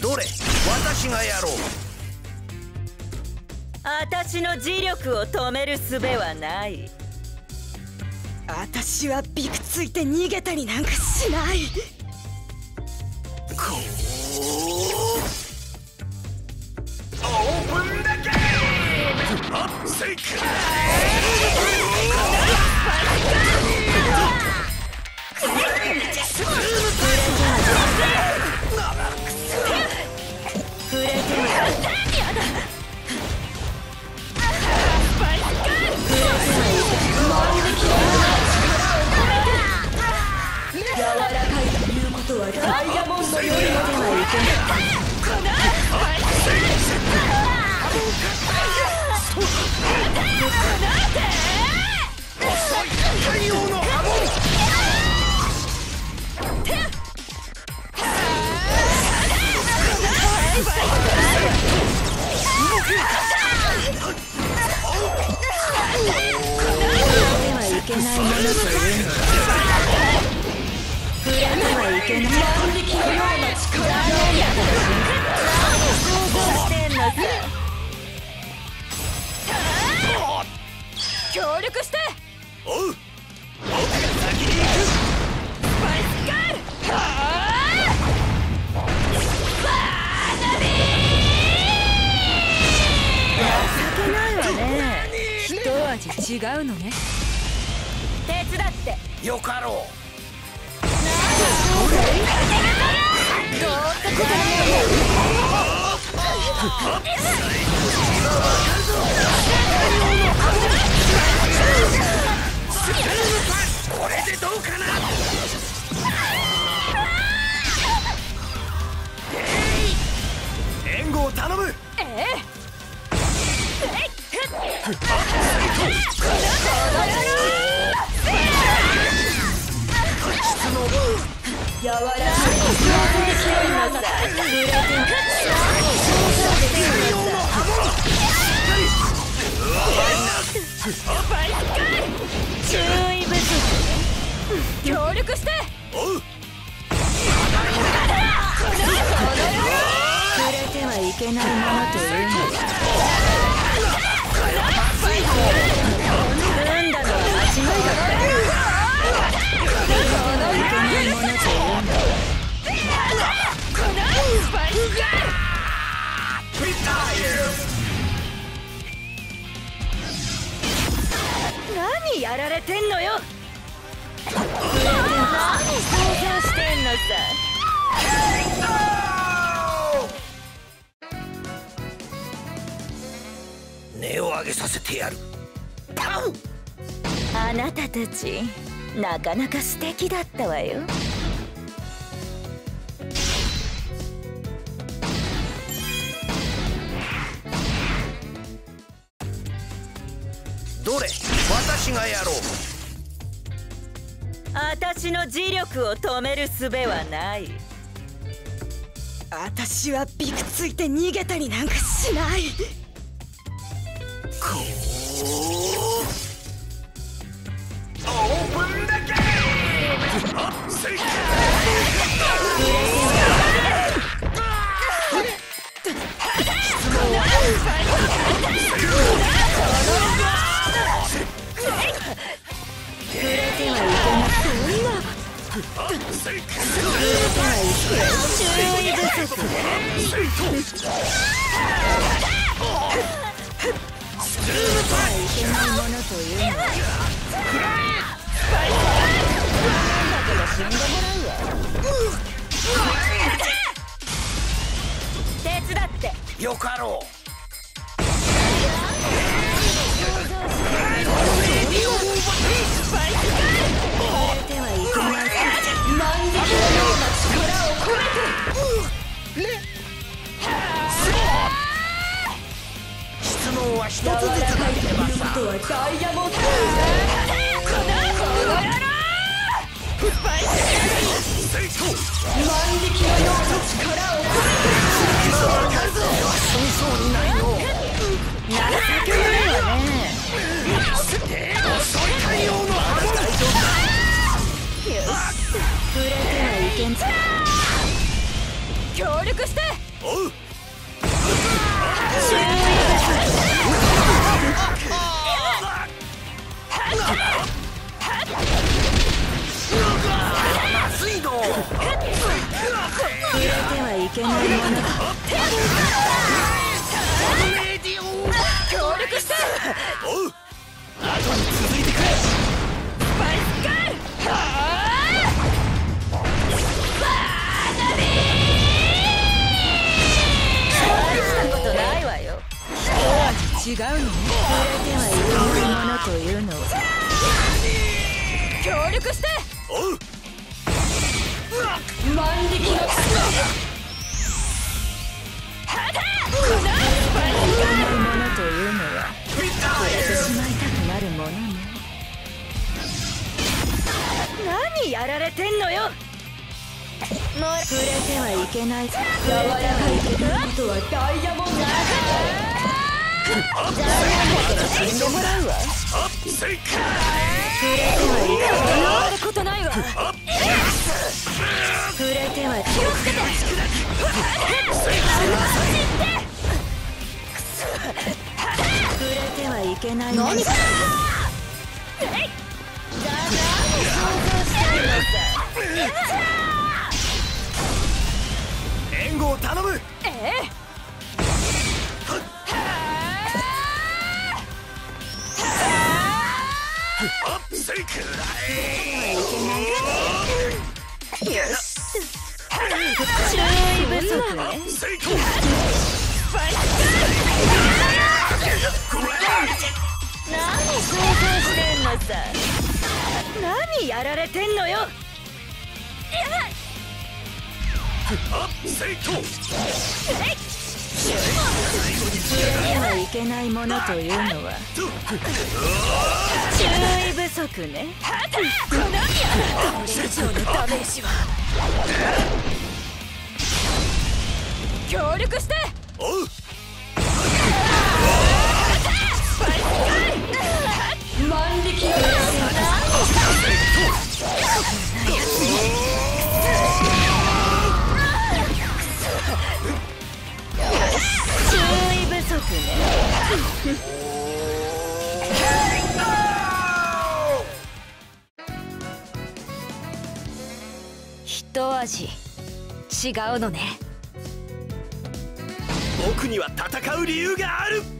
どれ？私がやろう。私の磁力を止める術はない。私はびくついて逃げたりなんかしない。こう。オープンだけはいけないものというの触れてはいけない万力のような力想像してんのさ協力して。おう味違うのね。手伝って。よかろう。どうってことな。いこれでどうかな。援護を頼む。ええい注意不足協力して。おう触れてはいけないものというやられてんのよ。してんのさ。根を上げさせてやる。あなたたちなかなか素敵だったわよどれ？私がやろう。私の磁力を止める術はない。私はびくついて逃げたりなんかしない。こう手伝って。よかろう。Yeah. 協力して。おう協力して違うの？ね触れて！はいけないものという。のは協力しておう万力のはだこのスパのというのは。てしまいたくなるものね何やられてんのよ。もう触れてはいけない。柔らかいけないことはダイヤモンド。だ死んでもらうわアップセイク触れてはいけないやることないわ触れては気をつけて触れてはいけないもの何かえいだ何想像してるのさ援護を頼む。ええ。アップセイクよし注意不足ね何想像してんのさ何やられてんのよ。アップセイク触れてはいけないものというのは注意不足ねこのこれ以上のダメージは協力して違うのね。僕には戦う理由がある。